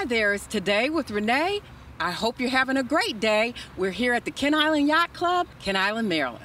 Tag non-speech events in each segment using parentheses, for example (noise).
Hi there, it's Today with Renee. I hope you're having a great day. We're here at the Kent Island Yacht Club, Kent Island, Maryland.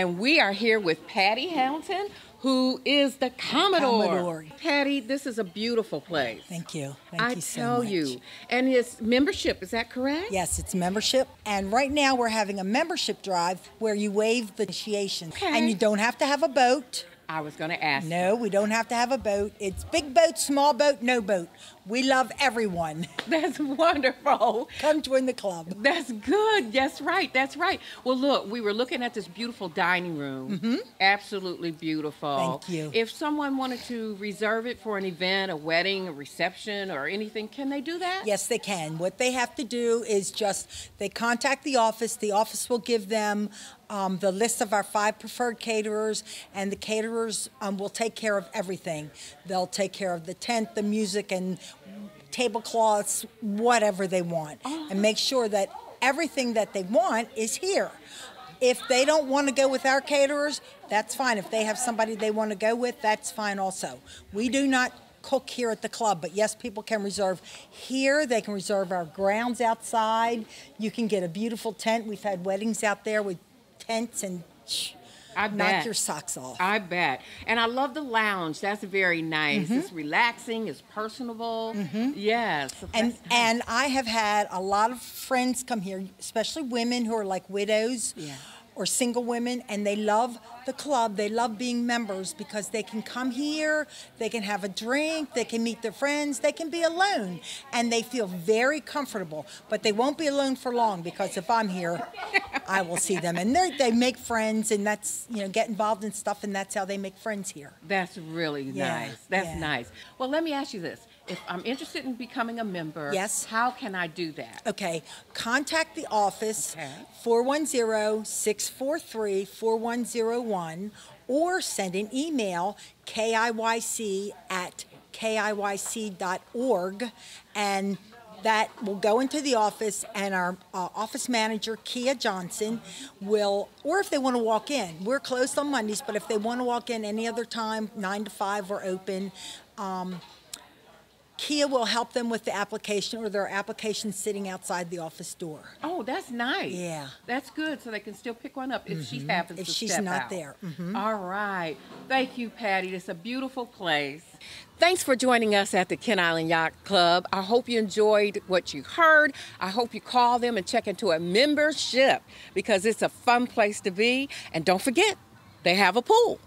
And we are here with Patty Hamilton, who is the Commodore. Commodore. Patty, this is a beautiful place. Thank you. Thank I you so tell much. you. And it's membership, is that correct? Yes, it's membership. And right now we're having a membership drive where you waive the initiation. Okay. And you don't have to have a boat. I was going to ask. No, we don't have to have a boat. It's big boat, small boat, no boat. We love everyone. (laughs) That's wonderful. Come join the club. That's good. That's right. That's right. Well, look, we were looking at this beautiful dining room. Mm-hmm. Absolutely beautiful. Thank you. If someone wanted to reserve it for an event, a wedding, a reception, or anything, can they do that? Yes, they can. What they have to do is just they contact the office. The office will give them um, the list of our five preferred caterers, and the caterers um, will take care of everything. They'll take care of the tent, the music, and tablecloths, whatever they want, and make sure that everything that they want is here. If they don't want to go with our caterers, that's fine. If they have somebody they want to go with, that's fine also. We do not cook here at the club, but yes, people can reserve here. They can reserve our grounds outside. You can get a beautiful tent. We've had weddings out there with tents and I knock bet. your socks off. I bet. And I love the lounge. That's very nice. Mm-hmm. It's relaxing. It's personable. Yes. and and I have had a lot of friends come here, especially women who are like widows Yeah. Or single women, and they love the club. They love being members because they can come here, they can have a drink, they can meet their friends, they can be alone, and they feel very comfortable. But they won't be alone for long because if I'm here, I will see them, and they they make friends, and that's you know get involved in stuff, and that's how they make friends here. That's really Yeah, nice. That's yeah. nice. Well, let me ask you this. If I'm interested in becoming a member, Yes. how can I do that? Okay, contact the office, Okay. 410-643-4101, or send an email, KIYC at KIYC.org, and that will go into the office, and our uh, office manager, Kia Johnson, will, or if they want to walk in, we're closed on Mondays, but if they want to walk in any other time, 9 to 5, we're open. Um, Kia will help them with the application or their application sitting outside the office door. Oh, that's nice. Yeah. Mm-hmm. That's good, so they can still pick one up if she happens If to she's step not out. there. Mhm. All right. Thank you, Patty. It's a beautiful place. Thanks for joining us at the Kent Island Yacht Club. I hope you enjoyed what you heard. I hope you call them and check into a membership because it's a fun place to be. And don't forget, they have a pool.